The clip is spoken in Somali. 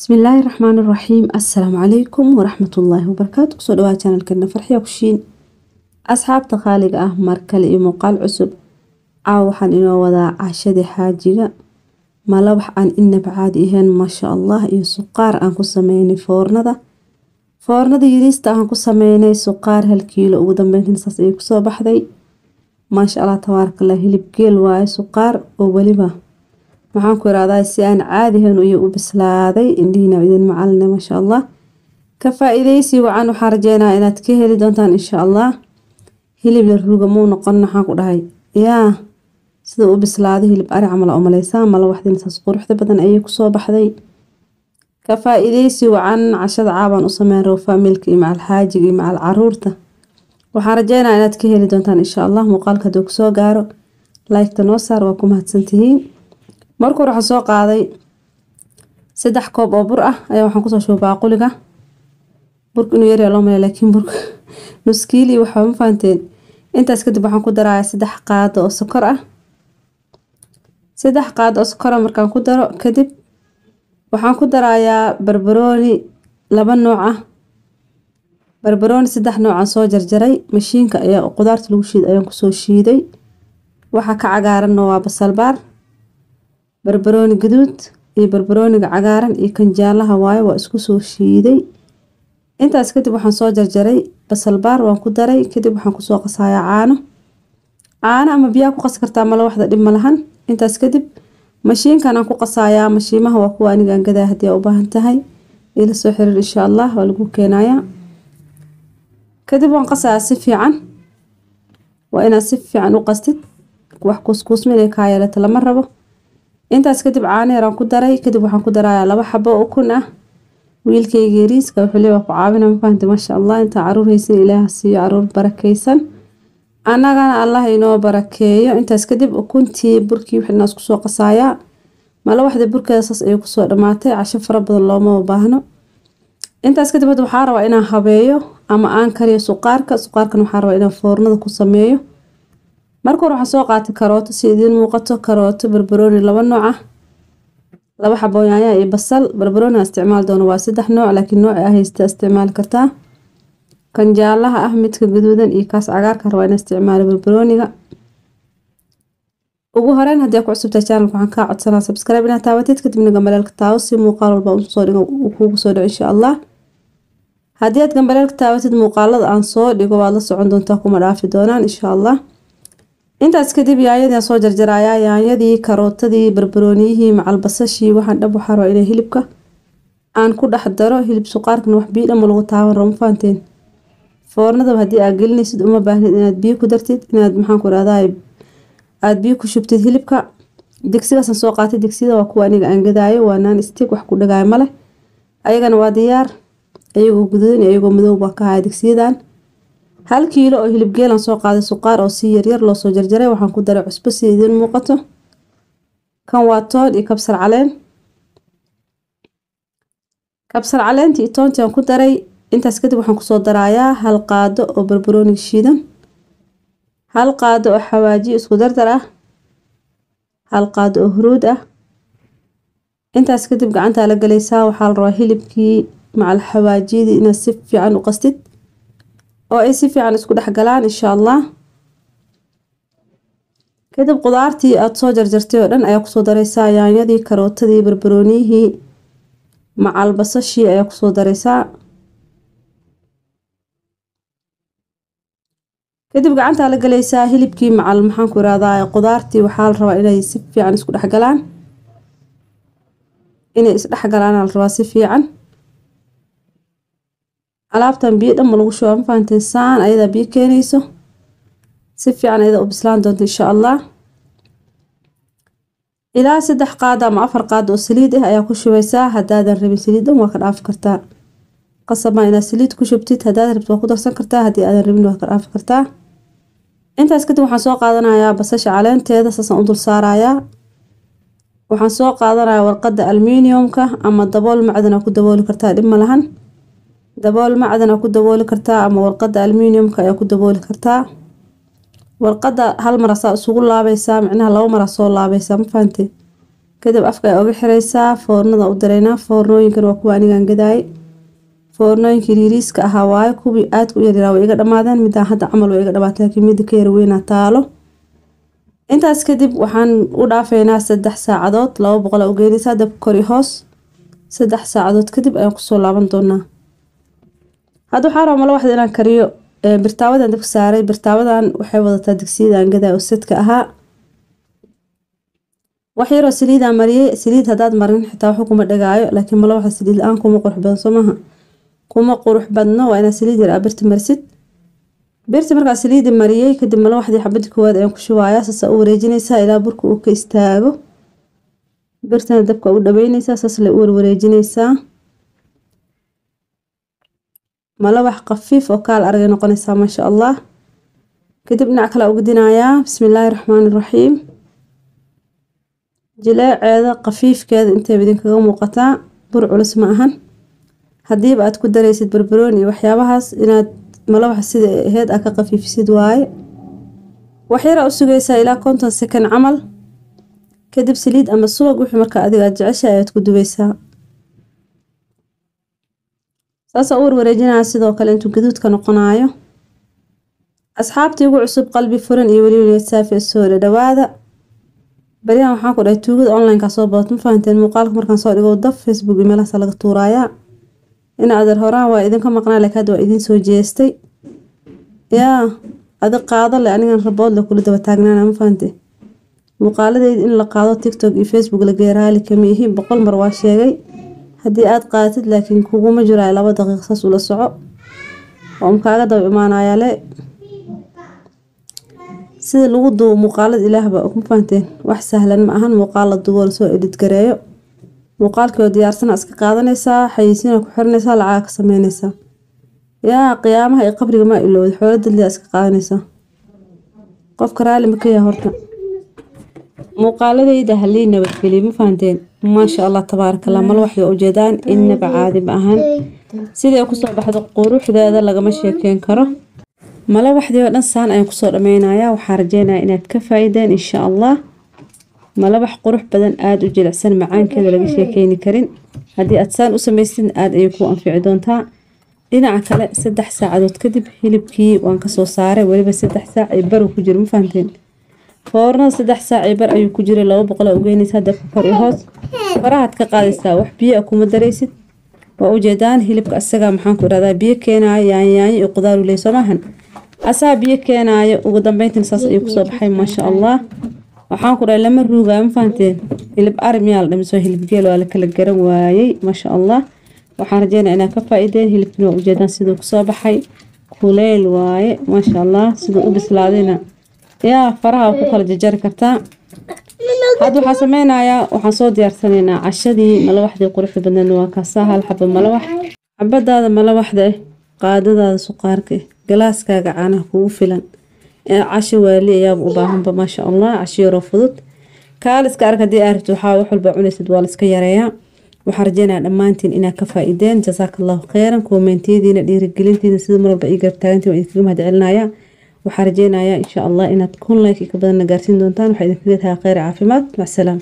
bismillaahi raxmaani raxiim assalaamu calaykum waraxmatullaahi wabarakaatu ku soo dhawaa janalkeena farxiya kushiin asxaabta qaaliga ah markale iyo muuqaal cusub. Caawa waxaan inoo wadaa cashadii xaajiga. Malawax aan inaba caadi ahayn? Maasha allah iyo suqaar aan ku sameynay foornada. Foornada yiriista aan ku sameynay suqaar hal kiilo ugu dambeyntan saas ayay ku soo baxday. Maasha allah tabaarakallah hilib geel waaye suqaar oo weliba waxaan ku irahdaa si aan caadihan iyo u bislaaday indhihiina idin macaline maasha allah ka faa-iideysi wacan waxaan rajeynaa inaad ka heli doontaan insha allah hilib la ruuga muu noqon waxaan ku dhahay? Yaa sida u bislaaday hilib ari camal u maleysaa mala waxdin saas quruxda badan ayay ku soo baxday. Ka faa-iideysi wacan cashada caabaan u sameyn rabo faamilka iyo macal xaajiga iyo macal carruurta. Waxaan rajeynaa inaad ka heli doontaan insha allah muuqaalka haduu ku soo gaaro laygta noo saar waa ku mahadsantihiin marka hore soo qaaday saddex koob oo bur ah. Ayaa waxaan ku soo shubay baaquliga burka inuu yaryaa loo malay laakiin burka nuskiili waxaa ma fahanteen. Intaas kadib waxaan ku darayaa saddex qaado oo sokor ah. Saddex qaado oo sokor ah markaan ku daro kadib waxaan ku darayaa barbarooni laba nooc ah. Barbarooni saddex noocaan soo jarjaray mashiinka ayaa qudaarta lagu shiiday ayaan ku soo shiiday. Waxa ka cagaaranna waa basalbaar barbarooni gaduud iyo barbarooniga cagaaran iyo kanjaalaha waaye waa isku soo shiiday. Intaas kadib waxaan soo jarjaray basalbaar waan ku daray. Kadib waxaan ku soo qasayaa caano. Caano ama biyaa ku qasi kartaa mala waxda dhib ma lahan. Intaas kadib mashiinkan aan ku qasayaa mashiimaha waa kuwa anigaan gadaa haddii aa u baahan tahay. Ila soo xiriir insha allah waa lagu keenayaa. Kadib waan qasayaa si fiican. Waa inaad si fiican u qastid. Wax kuuskuusma inay kaa yeelato lama rabo intaas kadib caano yaraan ku daray. Kadib waxaan ku darayaa laba xabo oo ukun ah. Wiilkayga yariiska wuxuu leeyahay ku caawina ma maasha allah intaa carruur haysan ilaaha siiyo carruur barakeysan annagana allah inoo barakeeyo. Intaas kadib ukuntii burkii wixii inaas ku soo qasaayaa mala waxda burkeeda saas ayay ku soo dhamaatay. Casho fara badan looma baahno. Intaas kadib hadda waxaa rabaa inaan habeeyo ama aan kariyo suqaarka. Suqaarkan waxaa rabaa inaan foornada ku sameeyo marka hore waxaan soo qaatay karooto si idiin muuqato karooto barbarooni laba nooc ah laba xabo yaanya iyo basal. Barbarooni aan isticmaali doono waa saddex nooc laakiin nooci ah haysta isticmaali kartaa. Kan jaalaha ah midka gaduudan iyo kaas cagaarka rabaa inaan isticmaalo barbarooniga. Ugu horeyn haddii ku cusubtahay channelka waxaan kaa codsanaa. Subscribe inaad taabatid kadibna gambaleelka taawo si muuqaal walba u soo dhigo uu kuugu soo dhaco insha allah. Haddii aad gambaleelka taabatid muuqaalada aan soo dhigo waad la socon doontaa kuma dhaafi doonaan insha allah intaas kadib yaanyadii soo jarjarayaa yaanyadii karootadii barbarooniyihii macalbasashii waxaan dhab waxaa rabaa inay hilibka aan ku dhex daro. Hilib suqaarkan wax biyo dhama lagu taaban rabo ma fahanteen? Foornadaba haddii aad gelinaysid uma baahnid inaad biyo ku dartid inaad maxaan ku irahdaa aad biyo ku shubtid hilibka. Digsigaasaan soo qaatay digsiyada waa kuwa aniga aan gadaayo waa naan stig wax ku dhagaayo male ayagana waa diyaar. Ayagoo guduudan iyo ayagoo madow baa ka digsiyadan hal kiilo oo hilib geelan soo qaaday suqaar oo si yaryar loo soo jarjaray waxaan ku daray cusbo si idiin muuqato. Kan waa toon iyo kabsar caleen. Kabsar caleentii iyo toontii aan ku daray intaas kadib waxaan ku soo darayaa hal qaado oo barbarooniga shiidan. Hal qaado oo xawaajiyo isku dardar ah. Hal qaado oo huruud ah. Intaas kadib gacantaa la galaysaa waxaa la rabaa hilibkii macal xawaajiyadii inaad si fiican u qastid oo ay si fiican isku dhex galaan insha allah kadib qudaartii aada soo jarjartay oo dhan ayaa ku soo dareysaa yaanyadii karootadii barbarooniyihii macal basashii ayaa ku soo dareysaa kadib gacantaa la galaysaa hilibkii macal maxaan ku irahdaa qudaartii waxaa la rabaa inay si fiican isku dhex galaan. Inay isdhex galaan la rabaa si fiican alaabtan biyo dhanma lagu shubaa ma fahanteen saan ayadaa biyo keenayso? Si fiican ayadaa u bislaan doonta insha allah. Ilaa saddex qaado ama afar qaado oo saliid ah ayaa ku shubaysaa haddaadan rabin saliid dhan waa ka dhaafi kartaa. Qasabmaa inaad saliid ku shubtid haddaad rabtid waa ku darsan kartaa haddii aadan rabin waa ka dhaafi kartaa. Intaas kadib waxaan soo qaadanayaa basasha caleenteeda saasaan u dul saarayaa waxaan soo qaadanayaa warqadda aluminiumka ama dabool macdan aa ku dabooli kartaa dhib ma lahan dabool macdan aa ku dabooli kartaa ama warqadda aluminiumka ayaa ku dabooli kartaa. Warqadda hal mar asaa isugu laabaysaa micnaha laba mar aa soo laabaysaa ma fahante kadib afka ay oga xireysaa foornada u dareynaa foornooyinkan waa kuwa anigaan gadaayay foornooyinkii riiriiska ahaa waaye kuwii aadka u yaryaraa way iga dhamaadeen midaan hadda camal way iga dhamaatay laakiin midda ka yarweynaa taalo. Intaas kadib waxaan u dhaafeynaa saddex saacadood laba boqol u geynaysaa kori hoos. Saddex saacadood kadib ayaan ku soo laaban doonaa hadda waxaa raba waxda inaan kariyo birtaawadan dabka saaray. Birtaawadan waxay wadataa digsiyadan gadaa oo sadka ahaa. Wax yaroo saliidaan mariyey saliid haddaad marin xitaa waxu kuma dhagaayo laakiin mala waxa saliid la'aan kuma qurux badan soo maaha. Kuma qurux badno waa inaad saliid yar aa birta marisid birta markaa saliida mariyey kadib mala waxdii xabadii koowaad ayaan ku shubayaa saasa u wareejinaysaa ilaa burka uu ka istaago. Birtana dabka u dhabeynaysaa saas u warwareejinaysaa mala wax khafiif oo kaal aragay noqonaysaa maasha allah. Kadib dhinac kale ugudinayaa bismillaahi raxmaani raxiim jileeceeda khafiifkeeda intayba idinkaga muuqataa bur culus ma ahan. Haddiiba aad ku daraysid barbarooni iyo waxyaabahaas inaad malawaxa sida aheyd aad ka khafiifisid waaye. Waxyaraa u sugaysaa ilaa konton second camal. Kadib saliid ama subag wixii markaa adiga aad jeceshahay ayaad ku dubaysaa saasa u warwareejinaya sidoo kale intuu gaduudka noqonayo asxaabtii ugu cusub qalbi furan iyo niyad saafi soo dhadhawaada baryahan waxaan ku dhahay tuugada online-ka soo badato ma fahanteen muuqaalka markaan soo dhigo dab facebook iyo meelahaas laga tuurayaa. In adeer horaan waa idinka maqnaa laakiin hadda waa idin soo jeestay. Yaa adi qaado le anigan rabood le kula daba taagnaana ma fahante muuqaaladeyda in la qaado tiktok iyo facebook la geeraali kama ihi boqol mar waa sheegay haddii aad qaadatid laakiin kuguma jiraay laba daqiiq saas ula soco. Oo makaaga daba imaanayaa le sida lagu duubo muuqaalada ilaahba ma fahanteen. Wax sahlan ma ahan muuqaal la duubo la soo edhid gareeyo. Muuqaalkii oo diyaarsana iska qaadanaysaa xayisiina ku xiranaysaa lacaga ka sameynaysaa yaa qiyaamaha iyo qabriga maa ilowda xoolo dadliya iska qaadanaysaa. Qofka raali ma ka yaha horta muuqaaladayda halii nabadgeliyo ma fahanteen? Maasha allah tabaaraka allah mal waxay ujeedaan innaba caadi ma ahan. Siday ku soo baxdo quruxdeeda lagama sheekeyn karo? Mala waxdii oo dhan saan ayaan ku soo dhameynayaa waxaa rajeynayaa inaad ka faa-ideen insha allah malabax qurux badan aada u jilicsan macaankeeda laga sheekeyni karin. Haddii aad saan u samaysid aada ayay ku anfici doontaa. Dhinaca kale saddex saacadood kadib hilibkii waan ka soo saaray. Weliba saddex saac ay bar ku jiro ma fahanteen foornada saddex saac ay bar ayuu ku jiray laba boqol ugeynaysaa dabka kor iyo hoos. Farahaad ka qaadaysaa wax biyo a kuma daraysid. Waa ujeedaan hilibka asaga maxaan ku irahdaa? Biyo keenaayo yaanyaanyo iyo qudaaru ley soo maahan asaa biyo keenaayo ugu dambeyntan saas ayuu ku soo baxay maasha allah waxaan ku dhahay lama ruugaa ma fahanteen? Hilib ari miyaa la dhimiso hilib geel waa la kala garan waayey maasha allah waxaan rajeynaya inaad ka faa-ideen waa ujeedaan siduu ku soo baxay. Kuleyl waaye maasha allah siduu u bislaadayna yaa faraha ku kala jajari kartaa hadda waxaa sameynayaa waxaan soo diyaarsanaynaa cashadii malawaxdii quruxda badneed waa kaasaa hal xaba malawax. Xabadaada malawaxda eh qaadadaada suqaarka eh galaaskaaga caanaha kugu filan. Ee casho waali ayaaba u baahanba maasha allah casho yaroo fudud. Kaaliska arag haddii aa rabtid waxaa wax walba waa la iska yareeyaa. Waxaan rajeynayaa dhammaantiin inaad ka faa-ideen allahu kheyran koomentiyadiina dhiirigelintiina sida mar walba ii waa idinkaga mahad وحرجينا يا إن شاء الله إن تكون لايك كبدنا قارسين دون تان وحيد نفيدها خير عافية مع السلامة.